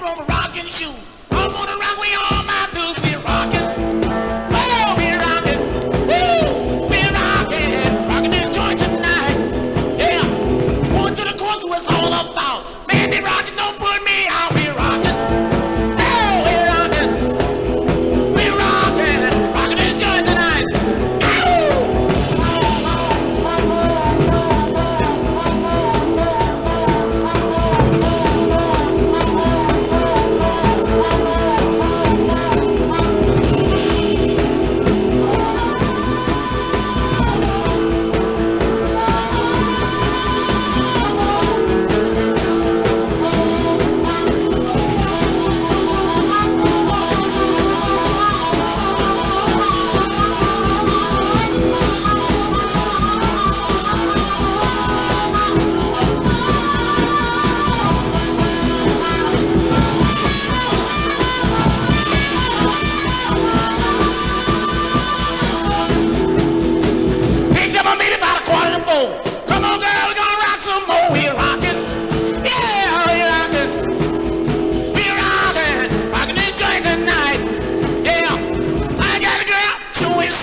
from rocking shoes. I'm on the we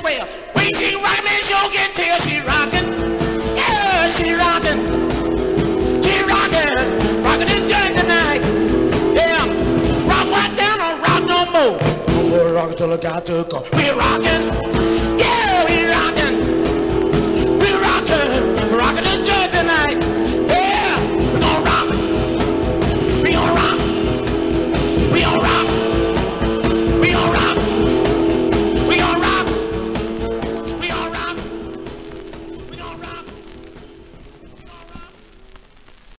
swell. When she rockin', sure can tell she rockin'. Yeah, she rockin'. She rockin'. Rockin' this joint tonight. Yeah. Rock right down, don't rock no more. We're rockin' till I got to go. We rockin'.